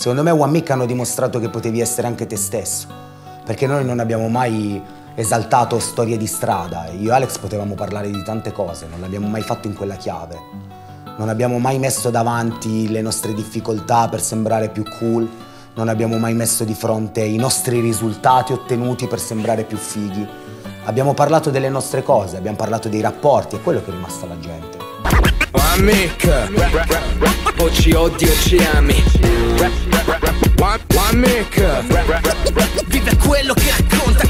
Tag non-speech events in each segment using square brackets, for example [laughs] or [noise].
Secondo me One Mic hanno dimostrato che potevi essere anche te stesso, perché noi non abbiamo mai esaltato storie di strada. Io e Alex potevamo parlare di tante cose, non l'abbiamo mai fatto in quella chiave. Non abbiamo mai messo davanti le nostre difficoltà per sembrare più cool, non abbiamo mai messo di fronte i nostri risultati ottenuti per sembrare più fighi. Abbiamo parlato delle nostre cose, abbiamo parlato dei rapporti, è quello che è rimasto alla gente. Amica, o ci odi o ci ami. Amica, vive quello che racconta.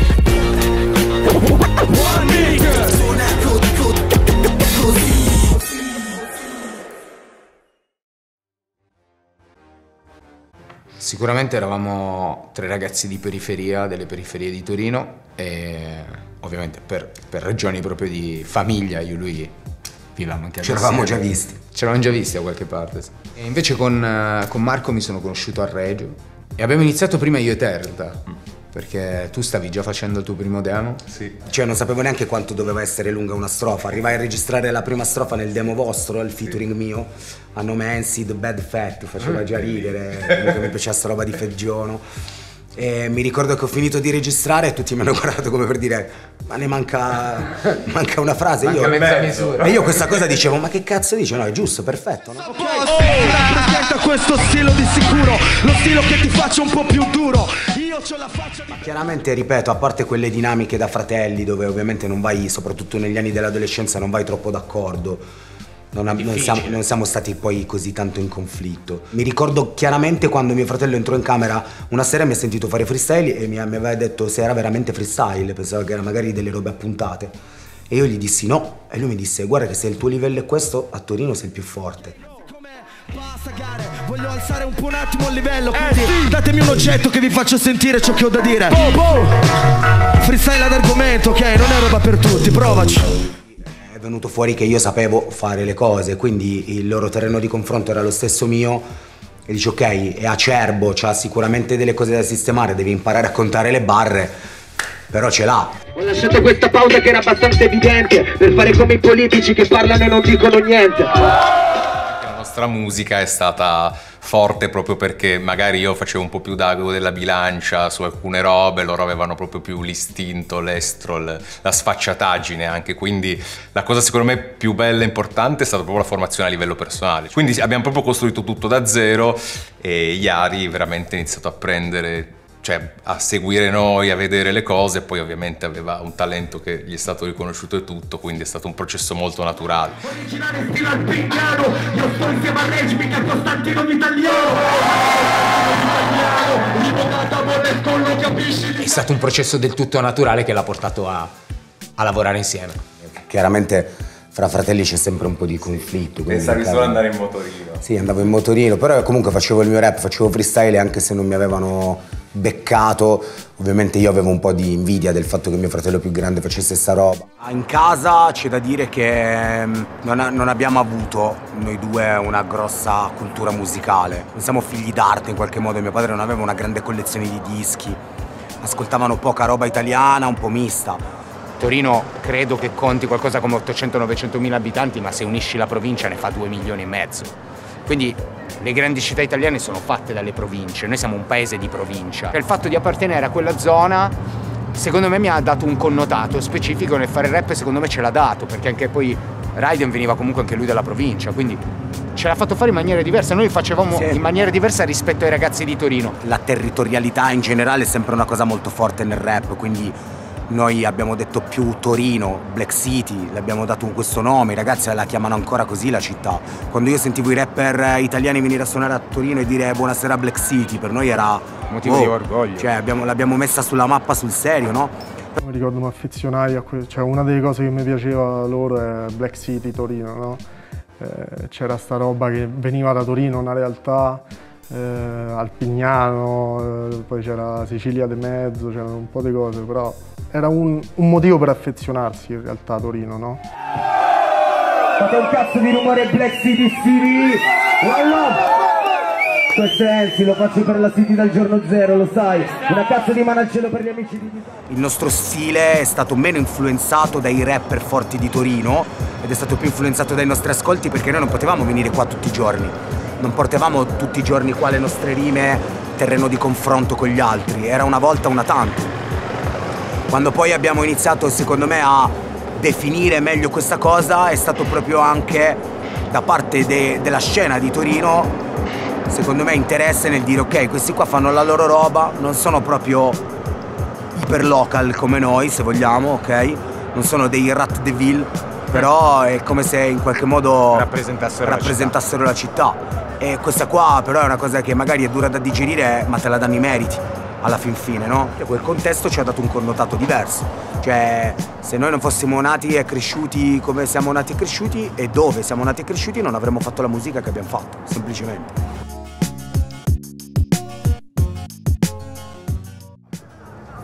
Amica, suona così. Sicuramente eravamo tre ragazzi di periferia, delle periferie di Torino e ovviamente per, per ragioni proprio di famiglia io e lui vivevamo anche Ci eravamo già visti. Ci eravamo già visti da qualche parte. sì. E invece con, eh, con Marco mi sono conosciuto a Reggio e abbiamo iniziato prima io e te in realtà, perché tu stavi già facendo il tuo primo demo. Sì. Cioè non sapevo neanche quanto doveva essere lunga una strofa. Arrivai a registrare la prima strofa nel demo vostro, il featuring mio, a nome Ensid Bad Fat, faceva già ridere, mi piaceva sta roba di Feggiono. [laughs] E mi ricordo che ho finito di registrare e tutti mi hanno [laughs] guardato come per dire ma ne manca, manca una frase. Manca io, mezza misura. E io questa cosa dicevo ma che cazzo dice? No è giusto, perfetto. No? Rappresenta questo stile di sicuro Lo stile che ti faccia un po' più duro Io ho la faccia di... Chiaramente, ripeto, a parte quelle dinamiche da fratelli dove ovviamente non vai, soprattutto negli anni dell'adolescenza, non vai troppo d'accordo. Non, ab- non siamo, non siamo stati poi così tanto in conflitto. Mi ricordo chiaramente quando mio fratello entrò in camera una sera mi ha sentito fare freestyle e mi, mi aveva detto se era veramente freestyle, pensavo che era magari delle robe appuntate. E io gli dissi no, e lui mi disse guarda che se il tuo livello è questo, a Torino sei il più forte. Basta gare, voglio alzare un po' un attimo il livello Quindi datemi un oggetto che vi faccio sentire ciò che ho da dire Freestyle ad argomento, ok? Non è roba per tutti, provaci Venuto fuori che io sapevo fare le cose, quindi il loro terreno di confronto era lo stesso mio. E dici ok, è acerbo, ha sicuramente delle cose da sistemare, devi imparare a contare le barre, però ce l'ha. Ho lasciato questa pausa che era abbastanza evidente Per fare come i politici che parlano e non dicono niente nostra musica è stata forte proprio perché magari io facevo un po' più d'ago della bilancia su alcune robe, loro avevano proprio più l'istinto, l'estro, la sfacciataggine anche, quindi la cosa secondo me più bella e importante è stata proprio la formazione a livello personale. Quindi abbiamo proprio costruito tutto da zero e Iari veramente ha iniziato a prendere cioè a seguire noi, a vedere le cose, e poi ovviamente aveva un talento che gli è stato riconosciuto e tutto, quindi è stato un processo molto naturale. Originale stile al Io sto insieme a Regmi che è Costantino l'italiano Italiano, Rivogata molle con lo capisci È stato un processo del tutto naturale che l'ha portato a, a lavorare insieme. Chiaramente fra fratelli c'è sempre un po' di conflitto. quindi Pensavi solo andare in motorino. Sì, andavo in motorino, però comunque facevo il mio rap, facevo freestyle anche se non mi avevano beccato. Ovviamente io avevo un po' di invidia del fatto che mio fratello più grande facesse sta roba. In casa c'è da dire che mm, non, non abbiamo avuto noi due una grossa cultura musicale. Non siamo figli d'arte in qualche modo, mio padre non aveva una grande collezione di dischi. Ascoltavano poca roba italiana, un po' mista. Torino credo che conti qualcosa come 800-900 mila abitanti, ma se unisci la provincia ne fa 2 milioni e mezzo. Quindi le grandi città italiane sono fatte dalle province, noi siamo un paese di provincia. Il fatto di appartenere a quella zona, secondo me mi ha dato un connotato specifico nel fare rap, secondo me ce l'ha dato, perché anche poi Raiden veniva comunque anche lui dalla provincia, quindi ce l'ha fatto fare in maniera diversa, noi facevamo Sì. in maniera diversa rispetto ai ragazzi di Torino. La territorialità in generale è sempre una cosa molto forte nel rap, quindi noi abbiamo detto più Torino, Black City, le abbiamo dato questo nome, i ragazzi la chiamano ancora così la città. Quando io sentivo i rapper eh, italiani venire a suonare a Torino e dire buonasera Black City, per noi era Motivo di orgoglio. Cioè abbiamo- l'abbiamo messa sulla mappa sul serio, no? Mi ricordo mi affezionai a que- cioè una delle cose che mi piaceva loro è Black City Torino, no? Eh, c'era sta roba che veniva da Torino, una realtà, eh, Alpignano, eh, poi c'era Sicilia de mezzo, c'erano un po' di cose, però era un, un motivo per affezionarsi in realtà a Torino, no? Fate un cazzo di rumore Black City City love questo è Enzi, lo faccio per la City dal giorno zero, lo sai. Una cazzo di mano al cielo per gli amici di Il nostro stile è stato meno influenzato dai rapper forti di Torino ed è stato più influenzato dai nostri ascolti perché noi non potevamo venire qua tutti i giorni. non portavamo tutti i giorni qua le nostre rime terreno di confronto con gli altri, era una volta una tanto. Quando poi abbiamo iniziato secondo me a definire meglio questa cosa è stato proprio anche da parte de- della scena di Torino secondo me interesse nel dire ok questi qua fanno la loro roba non sono proprio iper local come noi se vogliamo ok? Non sono dei rat de ville però è come se in qualche modo Rappresentassero la rappresentassero la città. E questa qua però è una cosa che magari è dura da digerire ma te la danno i meriti alla fin fine no? Quel contesto ci ha dato un connotato diverso cioè se noi non fossimo nati e cresciuti come siamo nati e cresciuti e dove siamo nati e cresciuti non avremmo fatto la musica che abbiamo fatto semplicemente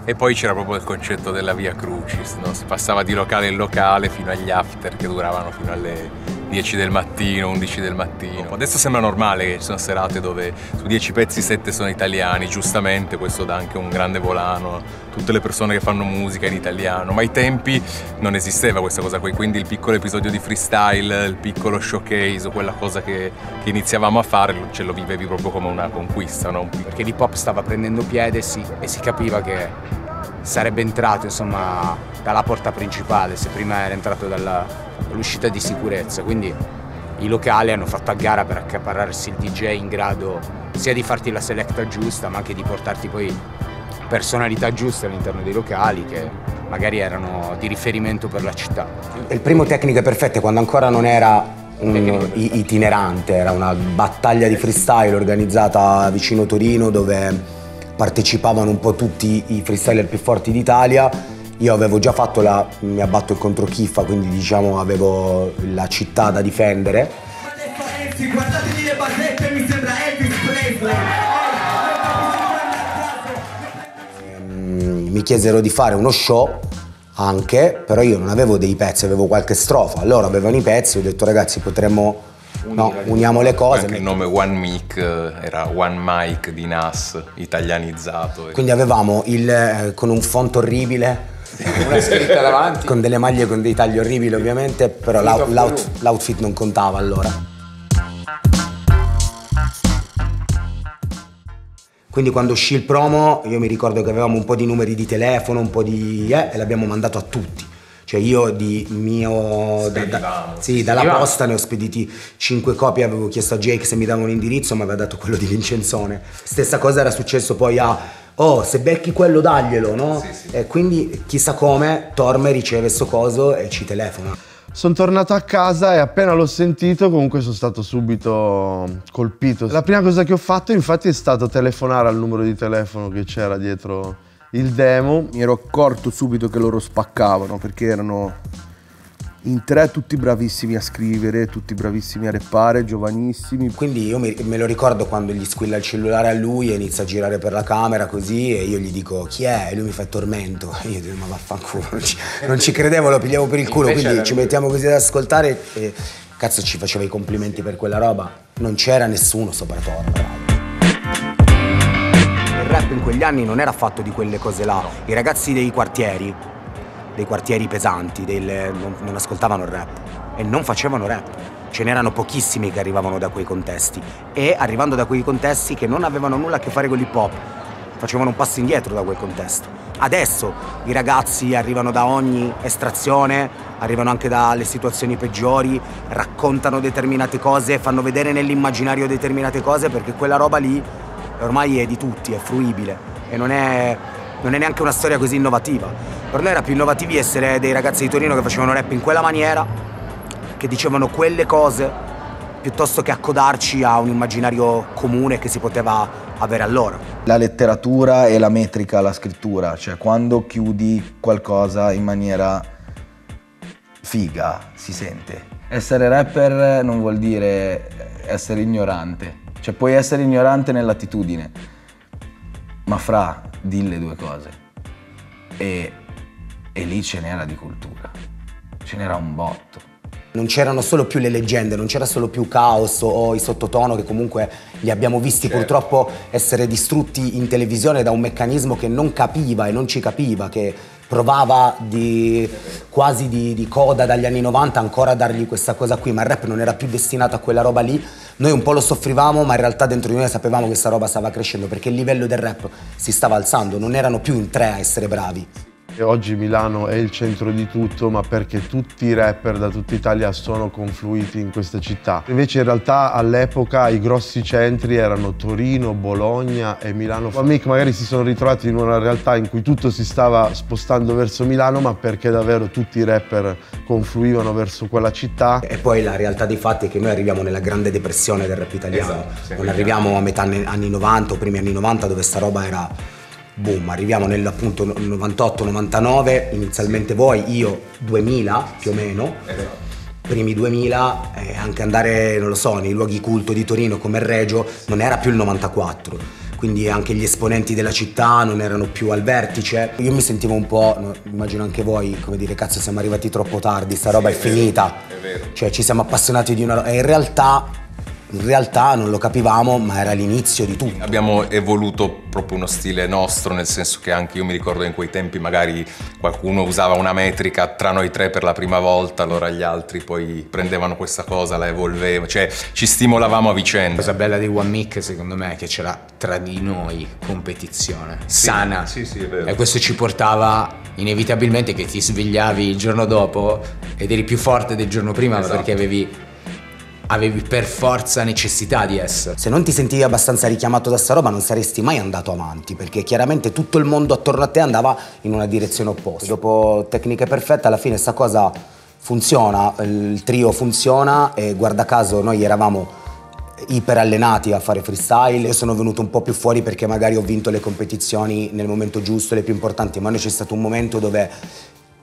E poi c'era proprio il concetto della via Crucis, no? si passava di locale in locale fino agli after che duravano fino alle 10 del mattino, 11 del mattino. Adesso sembra normale che ci sono serate dove su 10 pezzi 7 sono italiani, giustamente questo dà anche un grande volano a tutte le persone che fanno musica in italiano, ma ai tempi non esisteva questa cosa qui, quindi il piccolo episodio di freestyle, il piccolo showcase quella cosa che, che iniziavamo a fare ce lo vivevi proprio come una conquista, no? perché l'hip hop stava prendendo piede sì, e si capiva che sarebbe entrato insomma dalla porta principale se prima era entrato dall'uscita di sicurezza quindi i locali hanno fatto a gara per accaparrarsi il DJ in grado sia di farti la selecta giusta ma anche di portarti poi personalità giuste all'interno dei locali che magari erano di riferimento per la città. Il primo Tecniche Perfette quando ancora non era un itinerante, era una battaglia di freestyle organizzata vicino Torino dove partecipavano un po' tutti i freestyler più forti d'Italia. Io avevo già fatto la mi abbatto il contro Chiffa, quindi diciamo avevo la città da difendere. Mm, Mi chiesero di fare uno show anche, però io non avevo dei pezzi, avevo qualche strofa. Loro avevano i pezzi, ho detto ragazzi potremmo no, uniamo le cose. Anche il nome One Mic eh, era One Mic di Nas, italianizzato. Quindi avevamo il eh, con un font orribile. Una scritta davanti. [laughs] Con delle maglie con dei tagli orribili ovviamente, però l'out- l'out- l'outfit non contava allora. Quindi quando uscì il promo io mi ricordo che avevamo un po' di numeri di telefono, un po' di... Eh, e l'abbiamo mandato a tutti. Cioè io di mio... da- da- sì, dalla Spedivamo. posta ne ho spediti 5 copie, avevo chiesto a Jake se mi dava un indirizzo, mi aveva dato quello di Vincenzone. Stessa cosa era successo poi a... Oh, se becchi quello daglielo, no? E quindi chissà come Torme riceve sto coso e ci telefona. Sono tornato a casa e appena l'ho sentito comunque sono stato subito colpito. La prima cosa che ho fatto infatti è stato telefonare al numero di telefono che c'era dietro il demo. Mi ero accorto subito che loro spaccavano perché erano in tre tutti bravissimi a scrivere, tutti bravissimi a reppare, giovanissimi. Quindi io me lo ricordo quando gli squilla il cellulare a lui e inizia a girare per la camera così e io gli dico chi è? E lui mi fa tormento. E [laughs] io dico ma vaffanculo, non ci, non ci credevo, lo pigliavo per il culo, Invece quindi ci lui. mettiamo così ad ascoltare e cazzo ci faceva i complimenti per quella roba. Non c'era nessuno sopra Torre. Rap in quegli anni non era fatto di quelle cose là. I ragazzi dei quartieri, dei quartieri pesanti, del- non, non ascoltavano il rap e non facevano rap. Ce n'erano pochissimi che arrivavano da quei contesti e arrivando da quei contesti che non avevano nulla a che fare con l'hip hop, facevano un passo indietro da quel contesto. Adesso i ragazzi arrivano da ogni estrazione, arrivano anche dalle situazioni peggiori, raccontano determinate cose, fanno vedere nell'immaginario determinate cose perché quella roba lì ormai è di tutti, è fruibile e non è, non è neanche una storia così innovativa. Per noi era più innovativi essere dei ragazzi di Torino che facevano rap in quella maniera, che dicevano quelle cose, piuttosto che accodarci a un immaginario comune che si poteva avere allora. La letteratura e la metrica, la scrittura, cioè quando chiudi qualcosa in maniera figa si sente. Essere rapper non vuol dire essere ignorante, cioè puoi essere ignorante nell'attitudine, ma fra di le due cose. E, e lì ce n'era di cultura, ce n'era un botto. Non c'erano solo più le leggende, non c'era solo più caos o i sottotono che comunque li abbiamo visti purtroppo essere distrutti in televisione da un meccanismo che non capiva e non ci capiva che provava di, quasi di, di, coda dagli anni 90 ancora a dargli questa cosa qui, ma il rap non era più destinato a quella roba lì. Noi un po' lo soffrivamo, ma in realtà dentro di noi sapevamo che questa roba stava crescendo perché il livello del rap si stava alzando, non erano più in tre a essere bravi. Oggi Milano è il centro di tutto, ma perché tutti i rapper da tutta Italia sono confluiti in questa città. Invece in realtà all'epoca i grossi centri erano Torino, Bologna e Milano. Amic magari si sono ritrovati in una realtà in cui tutto si stava spostando verso Milano, ma perché davvero tutti i rapper confluivano verso quella città. E poi la realtà dei fatti è che noi arriviamo nella grande depressione del rap italiano. Esatto, non arriviamo a metà anni 90 o primi anni 90 dove sta roba era boom, arriviamo nell'appunto 98-99, inizialmente voi, io 2000 più o meno. Esatto. Primi 2000, eh, anche andare, non lo so, nei luoghi culto di Torino come il Regio, non era più il 94 quindi anche gli esponenti della città non erano più al vertice. Io mi sentivo un po', no, immagino anche voi, come dire, cazzo siamo arrivati troppo tardi, sta roba sì, è, è, finita. Vero, è vero. Cioè ci siamo appassionati di una roba e in realtà in realtà non lo capivamo, ma era l'inizio di tutto. Abbiamo evoluto proprio uno stile nostro, nel senso che anche io mi ricordo in quei tempi magari qualcuno usava una metrica tra noi tre per la prima volta, allora gli altri poi prendevano questa cosa, la evolvevano, cioè ci stimolavamo a vicenda. La cosa bella di One Mic secondo me è che c'era tra di noi competizione sì, sana sì, sì, è vero. e questo ci portava inevitabilmente che ti svegliavi il giorno dopo ed eri più forte del giorno prima esatto. perché avevi avevi per forza necessità di essere. Se non ti sentivi abbastanza richiamato da sta roba non saresti mai andato avanti perché chiaramente tutto il mondo attorno a te andava in una direzione opposta. Dopo tecniche perfette alla fine sta cosa funziona, il trio funziona e guarda caso noi eravamo iper allenati a fare freestyle. Io sono venuto un po' più fuori perché magari ho vinto le competizioni nel momento giusto, le più importanti, ma noi c'è stato un momento dove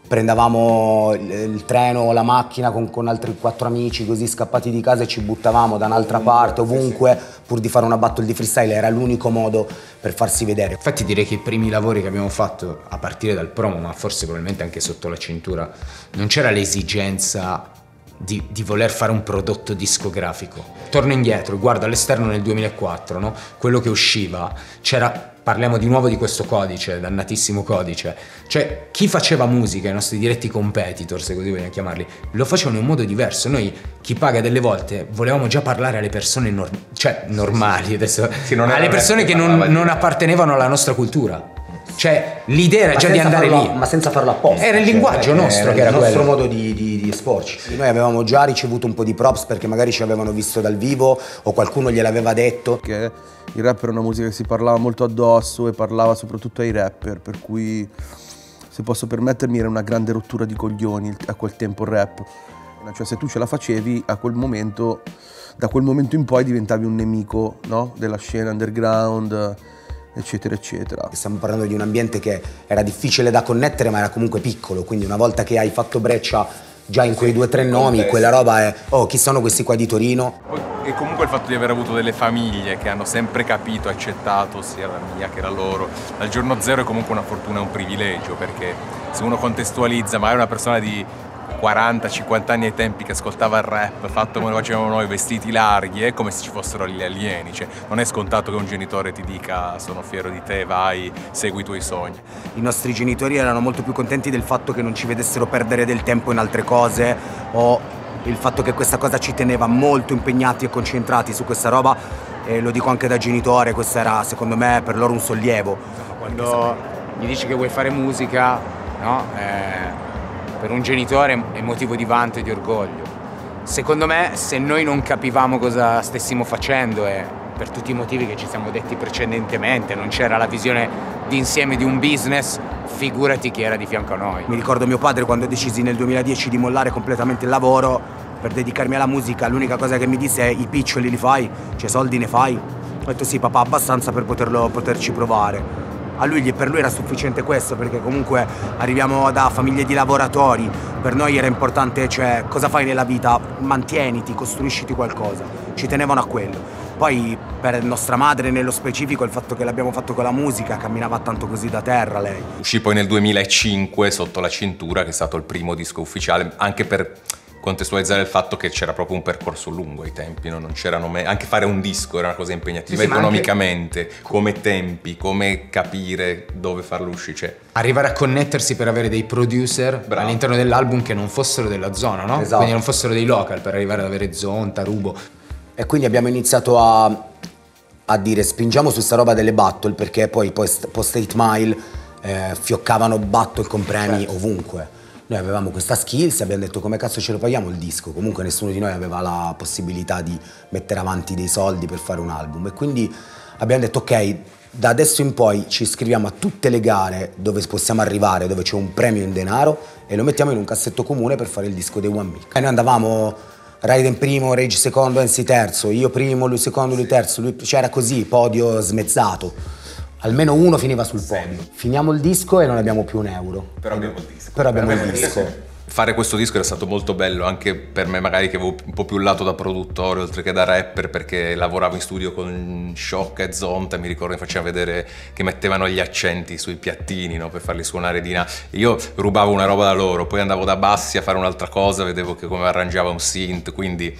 prendevamo il, treno o la macchina con, con, altri quattro amici così scappati di casa e ci buttavamo da un'altra parte, ovunque, pur di fare una battle di freestyle, era l'unico modo per farsi vedere. Infatti direi che i primi lavori che abbiamo fatto, a partire dal promo, ma forse probabilmente anche sotto la cintura, non c'era l'esigenza di, di, voler fare un prodotto discografico. Torno indietro, guardo all'esterno nel 2004, no? quello che usciva, c'era parliamo di nuovo di questo codice, dannatissimo codice. Cioè, chi faceva musica, i nostri diretti competitor, se così vogliamo chiamarli, lo facevano in un modo diverso. Noi, chi paga delle volte, volevamo già parlare alle persone norm- cioè, normali, adesso, sì, alle persone che non, non appartenevano alla nostra cultura. Cioè, l'idea era ma già di andare farlo, lì. Ma senza farlo apposta. Era il cioè, linguaggio nostro era che era il nostro quello. modo di, di, di, esporci. Noi avevamo già ricevuto un po' di props perché magari ci avevano visto dal vivo o qualcuno gliel'aveva detto. Che il rap era una musica che si parlava molto addosso e parlava soprattutto ai rapper, per cui se posso permettermi era una grande rottura di coglioni a quel tempo il rap. Cioè se tu ce la facevi a quel momento, da quel momento in poi diventavi un nemico no? della scena underground eccetera eccetera. Stiamo parlando di un ambiente che era difficile da connettere ma era comunque piccolo, quindi una volta che hai fatto breccia già in quei due o tre nomi, quella roba è oh chi sono questi qua di Torino? E comunque il fatto di aver avuto delle famiglie che hanno sempre capito, accettato sia la mia che la loro, dal giorno zero è comunque una fortuna e un privilegio perché se uno contestualizza magari una persona di 40-50 anni ai tempi che ascoltava il rap fatto come lo facevamo noi, vestiti larghi, è come se ci fossero gli alieni, cioè non è scontato che un genitore ti dica sono fiero di te, vai, segui i tuoi sogni. I nostri genitori erano molto più contenti del fatto che non ci vedessero perdere del tempo in altre cose o il fatto che questa cosa ci teneva molto impegnati e concentrati su questa roba e lo dico anche da genitore, questo era secondo me per loro un sollievo. Quando gli dici che vuoi fare musica, no? Eh per un genitore è motivo di vanto e di orgoglio. Secondo me se noi non capivamo cosa stessimo facendo e per tutti i motivi che ci siamo detti precedentemente, non c'era la visione d'insieme di un business, figurati chi era di fianco a noi. Mi ricordo mio padre quando decisi nel 2010 di mollare completamente il lavoro per dedicarmi alla musica, l'unica cosa che mi disse è i piccioli li fai, cioè soldi ne fai? Ho detto sì papà abbastanza per poterlo, poterci provare a lui, per lui era sufficiente questo perché comunque arriviamo da famiglie di lavoratori, per noi era importante, cioè cosa fai nella vita? Mantieniti, costruisciti qualcosa, ci tenevano a quello. Poi per nostra madre nello specifico il fatto che l'abbiamo fatto con la musica, camminava tanto così da terra lei. Uscì poi nel 2005 sotto la cintura che è stato il primo disco ufficiale, anche per contestualizzare il fatto che c'era proprio un percorso lungo ai tempi, no? non c'erano me- anche fare un disco era una cosa impegnativa Sì, sì, ma economicamente, come tempi, come capire dove farlo uscire. Cioè, Arrivare a connettersi per avere dei producer Bravo. all'interno dell'album che non fossero della zona, no? Esatto. Quindi non fossero dei local per arrivare ad avere Zonta, Rubo. E quindi abbiamo iniziato a, a dire spingiamo su sta roba delle battle perché poi post, post 8 Mile eh, fioccavano battle con premi ovunque. Noi avevamo questa skills e abbiamo detto come cazzo ce lo paghiamo il disco, comunque nessuno di noi aveva la possibilità di mettere avanti dei soldi per fare un album e quindi abbiamo detto ok, da adesso in poi ci iscriviamo a tutte le gare dove possiamo arrivare, dove c'è un premio in denaro e lo mettiamo in un cassetto comune per fare il disco dei One Mic. E noi andavamo Raiden primo, Rage secondo, Enzi terzo, io primo, lui secondo, lui terzo, lui... cioè era così, podio smezzato. Almeno uno finiva sul podio. Finiamo il disco e non abbiamo più un euro. Però abbiamo il disco. Però abbiamo il disco. Fare questo disco era stato molto bello anche per me magari che avevo un po' più il lato da produttore oltre che da rapper perché lavoravo in studio con Shock e Zonta mi ricordo che faceva vedere che mettevano gli accenti sui piattini no, per farli suonare di là io rubavo una roba da loro poi andavo da Bassi a fare un'altra cosa vedevo che come arrangiava un synth quindi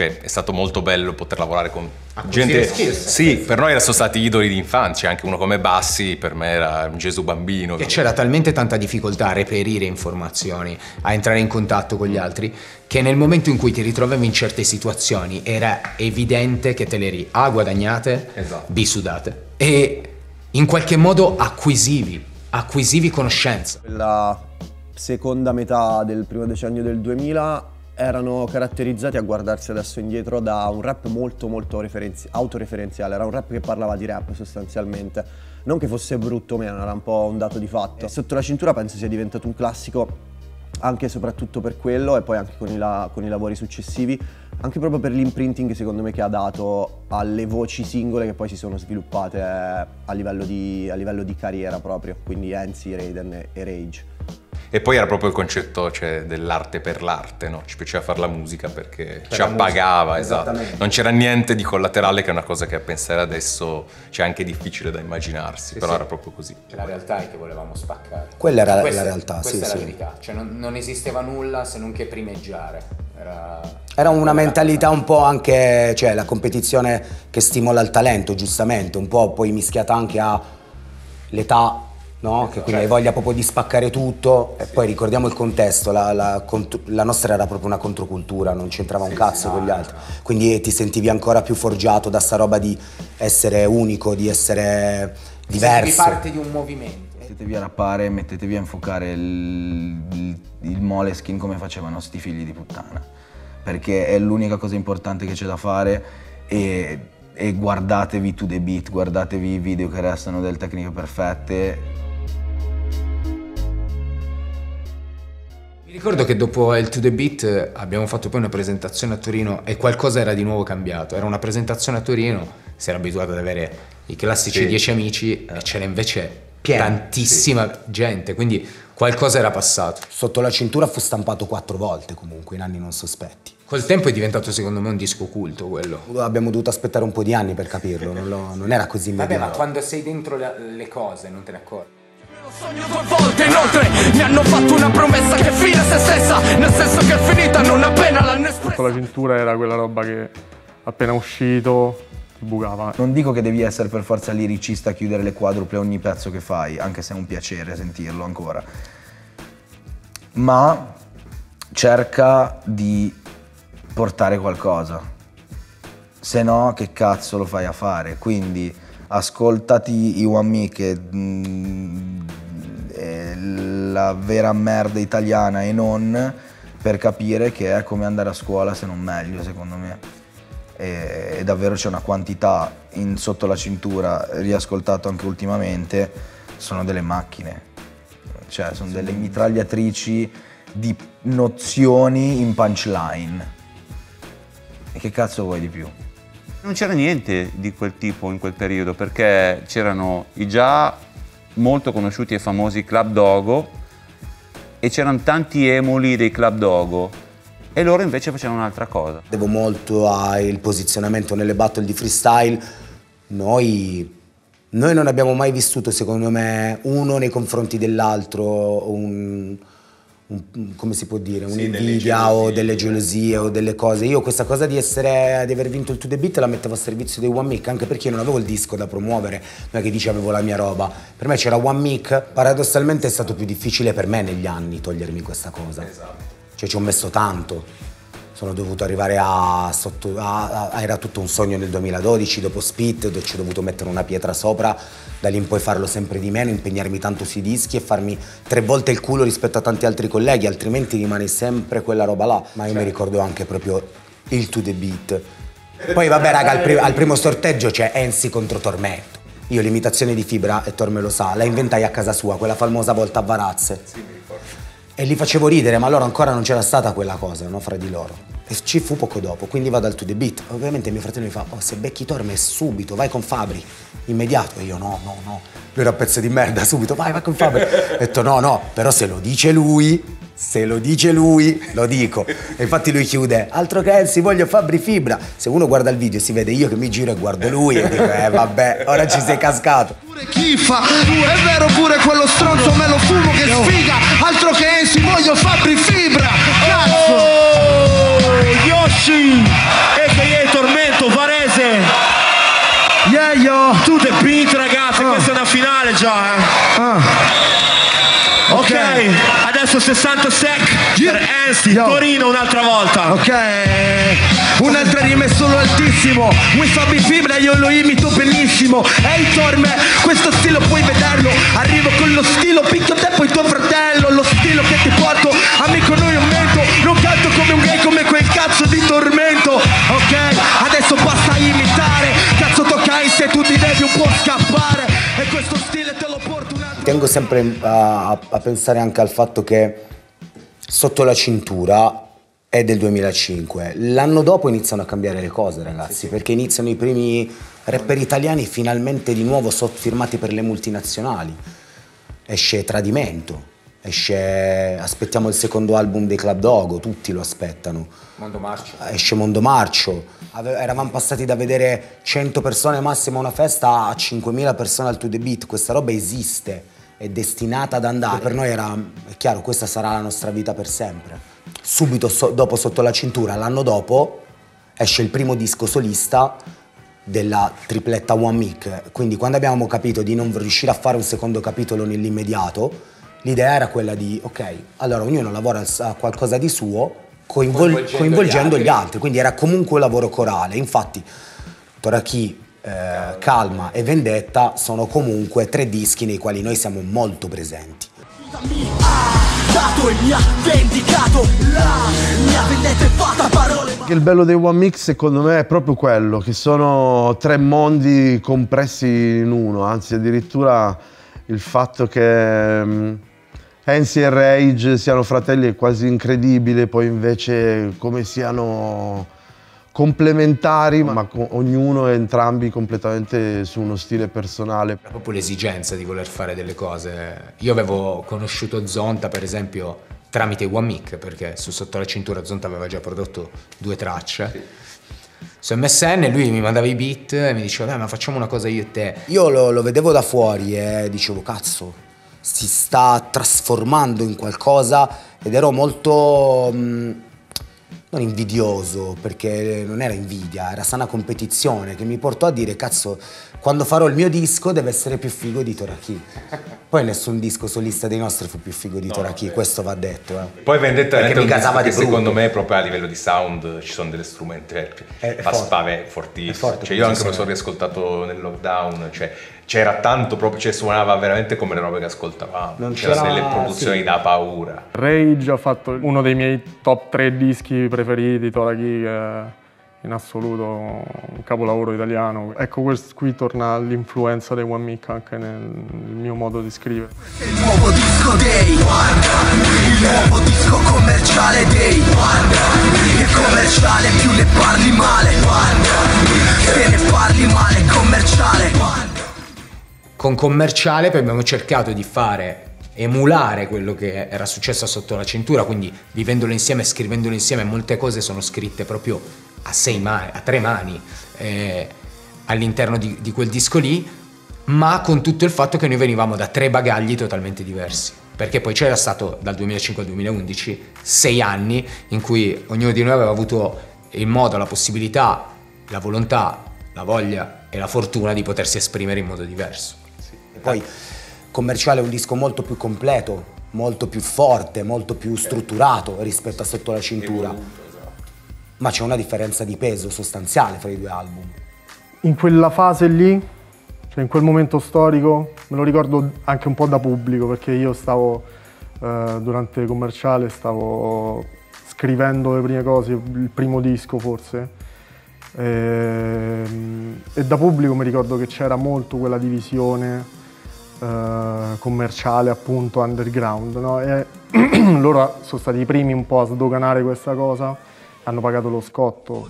cioè, è stato molto bello poter lavorare con gente skills. sì per noi sono stati idoli di infanzia anche uno come Bassi per me era un Gesù bambino E c'era talmente tanta difficoltà a reperire informazioni, a entrare in contatto con gli altri, che nel momento in cui ti ritrovavi in certe situazioni era evidente che te le eri A guadagnate, Esatto. B sudate e in qualche modo acquisivi, acquisivi conoscenza. La seconda metà del primo decennio del 2000 erano caratterizzati a guardarsi adesso indietro da un rap molto molto referenzi- autoreferenziale, era un rap che parlava di rap sostanzialmente, non che fosse brutto o meno, era un po' un dato di fatto. Sotto la cintura penso sia diventato un classico anche e soprattutto per quello e poi anche con i, la- con i lavori successivi, anche proprio per l'imprinting secondo me che ha dato alle voci singole che poi si sono sviluppate eh, a livello di, a livello di carriera proprio, quindi Enzi, Raiden e- e Rage. E poi era proprio il concetto cioè, dell'arte per l'arte, no? Ci piaceva fare la musica perché ci la appagava, musica, esatto. Non c'era niente di collaterale che è una cosa che a pensare adesso c'è anche difficile da immaginarsi, però sì. era proprio così. La realtà è che volevamo spaccare. Quella era Questa- la realtà, questa sì, è la sì. verità, cioè non, non esisteva nulla se non che primeggiare. Era, Era una mentalità un po' anche, cioè la competizione che stimola il talento, giustamente, un po' poi mischiata anche all'età, no? Che quindi hai voglia proprio di spaccare tutto. E poi ricordiamo il contesto, la, la cont- la nostra era proprio una controcultura, non c'entrava un cazzo con gli altri. Quindi ti sentivi ancora più forgiato da sta roba di essere unico, di essere diverso. parte di un movimento. Mettetevi a rappare, mettetevi a infuocare il, il, il Moleskin come facevano sti figli di puttana. Perché è l'unica cosa importante che c'è da fare e, e guardatevi to the beat, guardatevi i video che restano delle tecniche perfette. Ricordo che dopo il To The Beat eh, abbiamo fatto poi una presentazione a Torino e qualcosa era di nuovo cambiato. Era una presentazione a Torino, si era abituato ad avere i classici Sì. dieci amici e c'era invece Pieno, tantissima gente, quindi qualcosa era passato. Sotto la cintura fu stampato quattro volte comunque in anni non sospetti. Col tempo è diventato secondo me un disco culto quello. Abbiamo dovuto aspettare un po' di anni per capirlo, non, lo- [laughs] non era così Vabbè, immediato. ma quando sei dentro le cose non te ne accorgi. Sogno due volte inoltre mi hanno fatto una promessa Sotto la cintura era quella roba che appena uscito ti bucava. Non dico che devi essere per forza liricista a chiudere le quadruple ogni pezzo che fai, anche se è un piacere sentirlo ancora. Ma cerca di portare qualcosa. Se no, che cazzo lo fai a fare? Quindi ascoltati i One Me che mm, è la vera merda italiana e non per capire che è come andare a scuola se non meglio, secondo me e, e davvero c'è una quantità in- sotto la cintura, riascoltato anche ultimamente, sono delle macchine, cioè sono delle mitragliatrici di nozioni in punchline. E che cazzo vuoi di più? Non c'era niente di quel tipo in quel periodo perché c'erano i già molto conosciuti e famosi Club Dogo e c'erano tanti emuli dei Club Dogo e loro invece facevano un'altra cosa. Devo molto al posizionamento nelle battle di freestyle. Noi, noi non abbiamo mai vissuto, secondo me, uno nei confronti dell'altro un, un- come si può dire, Sì, un'invidia o delle gelosie o delle cose. Io questa cosa di, essere, di aver vinto il To The Beat la mettevo a servizio dei One Mic, anche perché io non avevo il disco da promuovere, non è che dice avevo la mia roba. Per me c'era One Mic, paradossalmente è stato più difficile per me negli anni togliermi questa cosa. Cioè ci ho messo tanto. Sono dovuto arrivare a, sotto, a- a- Era tutto un sogno nel 2012, dopo Spit, dove ci ho dovuto mettere una pietra sopra, da lì in poi farlo sempre di meno, impegnarmi tanto sui dischi e farmi tre volte il culo rispetto a tanti altri colleghi, altrimenti rimane sempre quella roba là. Ma io mi ricordo anche proprio il To The Beat. Poi vabbè raga, al, pri- al primo sorteggio c'è Ensi contro Tormento. Io l'imitazione di Fibra, e Torme lo sa, la inventai a casa sua, quella famosa volta a Varazze. E li facevo ridere, ma allora ancora non c'era stata quella cosa, no, fra di loro. E ci fu poco dopo, quindi vado al To The Beat. Ovviamente mio fratello mi fa, oh, se becchi Torme subito, vai con Fabri, immediato. E io no, no, no. Lui era un pezzo di merda, [laughs] subito, vai, vai con Fabri. Ho detto no, no, però se lo dice lui, se lo dice lui, lo dico. E infatti lui chiude, altro che Elsi, voglio Fabri Fibra. Se uno guarda il video si vede io che mi giro e guardo lui e dico, eh vabbè, ora ci sei cascato. Chi fa? È vero pure quello stronzo me lo fumo che sfiga Altro che Ensi, voglio Fabri Fibra Cazzo Oh, Yoshi a.k.a. Tormento Varese. Yeah yo. To the beat ragazzi questa è una finale già eh. Ok, adesso 60 sec per Ensi, Torino un'altra volta. Ok, un'altra rima è solo altissimo Vuoi Fabri Fibra, io lo imito benissimo. Ehi Torme, questo stile puoi vederlo. Arrivo con lo stilo, picchio te poi tuo fratello tormento Ok, adesso basta imitare. Cazzo tocca a se tu ti devi un po' scappare. E questo stile te lo porto un attimo. Tengo sempre a, a- a pensare anche al fatto che sotto la cintura è del 2005. L'anno dopo iniziano a cambiare le cose, ragazzi, perché iniziano i primi rapper italiani finalmente di nuovo firmati per le multinazionali. Esce Tradimento, esce aspettiamo il secondo album dei Club Dogo, tutti lo aspettano. Mondo Marcio. Esce Mondo Marcio. Ave- eravamo passati da vedere 100 persone massimo a una festa a 5.000 persone al To The Beat. Questa roba esiste, è destinata ad andare. Per noi era, è chiaro, questa sarà la nostra vita per sempre. Subito so- dopo Sotto la cintura, l'anno dopo, esce il primo disco solista della tripletta One Mic. Quindi quando abbiamo capito di non riuscire a fare un secondo capitolo nell'immediato, l'idea era quella di, ok, allora ognuno lavora a qualcosa di suo, coinvol- Coinvolgendo coinvolgendo, gli gli, altri. altri. quindi era comunque un lavoro corale. Infatti Toraki, eh, Calma e Vendetta sono comunque tre dischi nei quali noi siamo molto presenti. dato e mi ha vendicato La mia vendetta è fatta a parole ma Il bello dei One Mix secondo me è proprio quello, che sono tre mondi compressi in uno, anzi addirittura il fatto che Ensi e Rage siano fratelli è quasi incredibile, poi invece come siano complementari, ma ognuno e entrambi completamente su uno stile personale. Era proprio l'esigenza di voler fare delle cose. Io avevo conosciuto Zonta, per esempio, tramite One Mic, perché su Sotto la cintura Zonta aveva già prodotto due tracce. Su MSN lui mi mandava i beat e mi diceva, "Dai, ma facciamo una cosa io e te. Io lo, lo vedevo da fuori e dicevo, cazzo, si sta trasformando in qualcosa ed ero molto... mh, non invidioso, perché non era invidia, era sana competizione che mi portò a dire, cazzo, quando farò il mio disco deve essere più figo di Toraki. Poi nessun disco solista dei nostri fu più figo di Toraki, questo va detto. eh. Poi Vendetta Perché è un mi disco casava che secondo me proprio a livello di sound ci sono delle strumenti cioè, È- è fa forte. spave fortissimo È forte, cioè, io anche me lo sono riascoltato nel lockdown cioè, c'era tanto proprio cioè suonava veramente come le robe che ascoltavamo Non c'erano c'era- delle produzioni sì. da paura Rage ha fatto uno dei miei top 3 dischi preferiti, che è in assoluto un capolavoro italiano. Ecco, qui torna l'influenza dei One Mic anche nel, nel mio modo di scrivere. Il nuovo disco dei Il nuovo disco commerciale dei Il commerciale più ne parli male Se ne parli male commerciale Con commerciale poi abbiamo cercato di fare emulare quello che era successo sotto la cintura, quindi vivendolo insieme, scrivendolo insieme, molte cose sono scritte proprio a sei mani, a tre mani eh, all'interno di, di quel disco lì, ma con tutto il fatto che noi venivamo da tre bagagli totalmente diversi. perché poi c'era stato dal 2005 al 2011 sei anni in cui ognuno di noi aveva avuto il modo, la possibilità, la volontà, la voglia e la fortuna di potersi esprimere in modo diverso. E poi commerciale è un disco molto più completo, molto più forte, molto più strutturato rispetto a sotto la cintura. Ma c'è una differenza di peso sostanziale fra i due album. In quella fase lì, cioè in quel momento storico, me lo ricordo anche un po' da pubblico perché io stavo eh, durante commerciale, stavo scrivendo le prime cose, il primo disco forse. E, e da pubblico mi ricordo che c'era molto quella divisione eh, commerciale appunto underground no? e [clears throat] loro sono stati i primi un po' a sdoganare questa cosa. Hanno pagato lo scotto.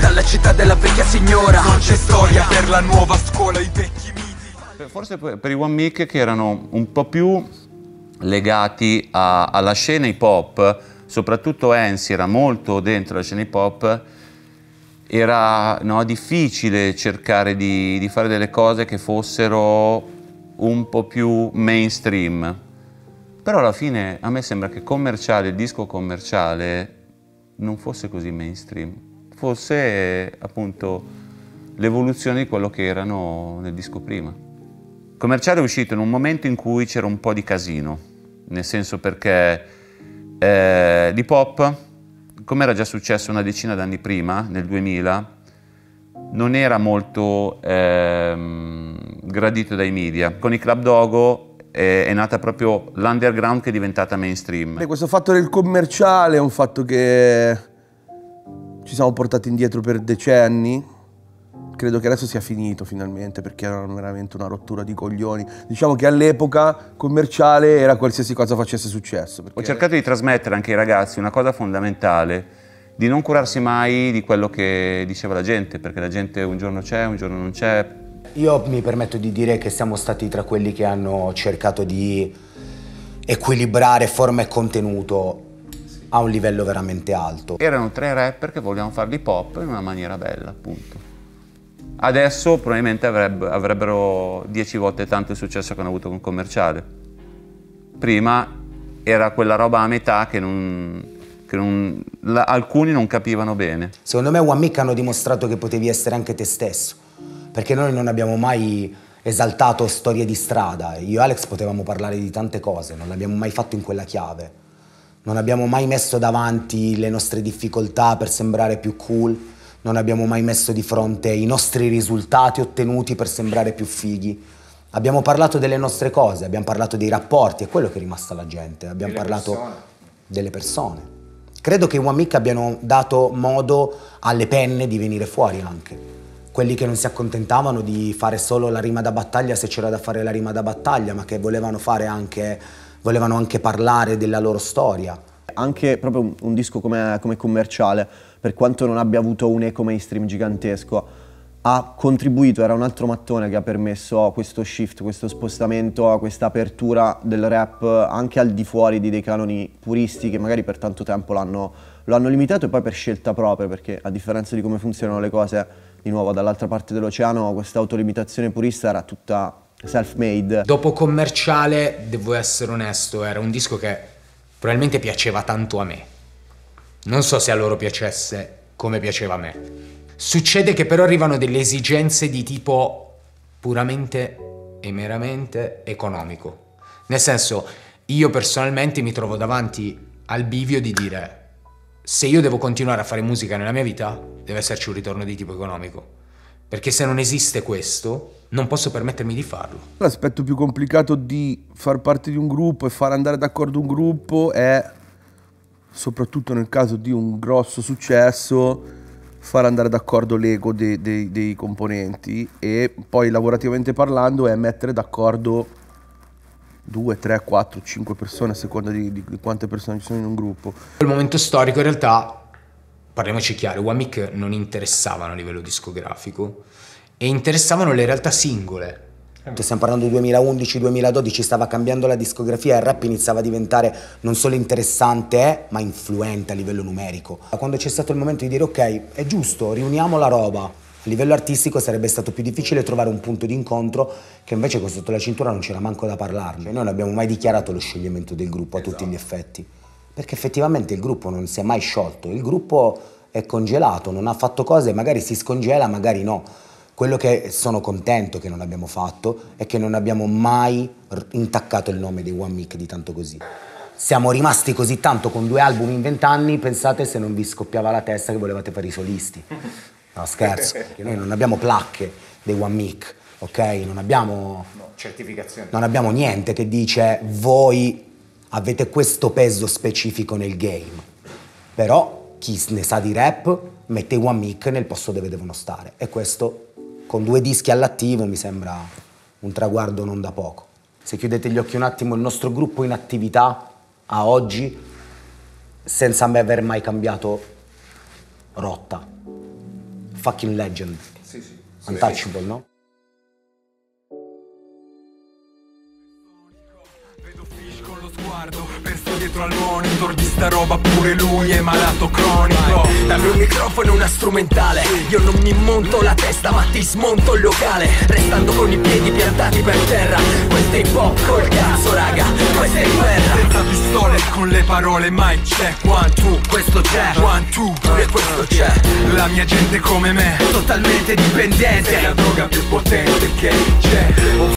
Dalla città della vecchia signora. Non c'è storia per la nuova scuola I vecchi miti. Forse per i One Mic che erano un po' più legati a, alla scena hip hop, soprattutto Ensi era molto dentro la scena hip hop, era no, difficile cercare di, di, fare delle cose che fossero un po' più mainstream. Però alla fine a me sembra che commerciale, il disco commerciale non fosse così mainstream, fosse appunto l'evoluzione di quello che erano nel disco prima. Commerciale è uscito in un momento in cui c'era un po' di casino, nel senso perché eh, l'hip hop, come era già successo una decina d'anni prima, nel 2000, non era molto ehm, gradito dai media. Con i Club Dogo è, è nata proprio l'underground che è diventata mainstream. E questo fatto del commerciale è un fatto che ci siamo portati indietro per decenni. Credo che adesso sia finito finalmente perché era veramente una rottura di coglioni. Diciamo che all'epoca commerciale era qualsiasi cosa facesse successo. Ho cercato di trasmettere anche ai ragazzi una cosa fondamentale, di non curarsi mai di quello che diceva la gente, perché la gente un giorno c'è, un giorno non c'è. Io mi permetto di dire che siamo stati tra quelli che hanno cercato di equilibrare forma e contenuto a un livello veramente alto. Erano tre rapper che volevano fare l'hip hop in una maniera bella, appunto. Adesso probabilmente avrebbe, avrebbero dieci volte tanto il successo che hanno avuto con commerciale. Prima era quella roba a metà che, non, non, la, alcuni non capivano bene. Secondo me One Mic hanno dimostrato che potevi essere anche te stesso, perché noi non abbiamo mai esaltato storie di strada. Io e Alex potevamo parlare di tante cose, non l'abbiamo mai fatto in quella chiave. Non abbiamo mai messo davanti le nostre difficoltà per sembrare più cool, non abbiamo mai messo di fronte i nostri risultati ottenuti per sembrare più fighi. Abbiamo parlato delle nostre cose, abbiamo parlato dei rapporti, è quello che è rimasto alla gente, abbiamo delle parlato persone. delle persone. Credo che i One Mic abbiano dato modo alle penne di venire fuori anche. Quelli che non si accontentavano di fare solo la rima da battaglia se c'era da fare la rima da battaglia, ma che volevano fare anche volevano anche parlare della loro storia. Anche proprio un, un disco come, come commerciale, per quanto non abbia avuto un eco mainstream gigantesco, ha contribuito, era un altro mattone che ha permesso questo shift, questo spostamento, questa apertura del rap anche al di fuori di dei canoni puristi che magari per tanto tempo l'hanno, limitato e poi per scelta propria, perché a differenza di come funzionano le cose, di nuovo dall'altra parte dell'oceano, questa autolimitazione purista era tutta self-made. Dopo commerciale, devo essere onesto, era un disco che probabilmente piaceva tanto a me. Non so se a loro piacesse come piaceva a me. Succede che però arrivano delle esigenze di tipo puramente e meramente economico. Nel senso, io personalmente mi trovo davanti al bivio di dire se io devo continuare a fare musica nella mia vita, deve esserci un ritorno di tipo economico. Perché se non esiste questo, non posso permettermi di farlo. L'aspetto più complicato di far parte di un gruppo e far andare d'accordo un gruppo è, soprattutto nel caso di un grosso successo, far andare d'accordo l'ego dei, dei, dei componenti e poi lavorativamente parlando è mettere d'accordo due, tre, quattro, cinque persone a seconda di, di, di quante persone ci sono in un gruppo. Il momento storico in realtà, parliamoci chiaro, Wamic non interessavano a livello discografico e interessavano le realtà singole. Stiamo parlando del 2011-2012, stava cambiando la discografia e il rap iniziava a diventare non solo interessante, eh, ma influente a livello numerico. Quando c'è stato il momento di dire ok, è giusto, riuniamo la roba, A livello artistico sarebbe stato più difficile trovare un punto di incontro che invece con sotto la cintura non c'era manco da parlarne. Noi non abbiamo mai dichiarato lo scioglimento del gruppo a tutti gli effetti, perché effettivamente il gruppo non si è mai sciolto, il gruppo è congelato, non ha fatto cose, magari si scongela, magari no. Quello che sono contento che non abbiamo fatto è che non abbiamo mai intaccato il nome dei One Mic di tanto così. Siamo rimasti così tanto con due album in vent'anni, pensate se non vi scoppiava la testa che volevate fare i solisti. [laughs] No, scherzo, noi non abbiamo placche dei One Mic, ok? Non abbiamo, Certificazione. non abbiamo niente che dice voi avete questo peso specifico nel game. Però chi ne sa di rap mette i One Mic nel posto dove devono stare. E questo, con due dischi all'attivo, mi sembra un traguardo non da poco. Se chiudete gli occhi un attimo, il nostro gruppo in attività a oggi, senza me aver mai cambiato rotta. Fucking legend. Untouchable, no? Perso dietro al monitor di sta roba pure lui è malato cronico. Dammi un microfono e una strumentale. Io non mi monto la testa ma ti smonto il locale. Restando con i piedi piantati per terra. Questo è hip hop col cazzo raga. Questa è guerra. Senza pistole con le parole mai c'è. One two questo c'è. One two pure questo c'è. La mia gente come me Totalmente dipendente. È la droga più potente che c'è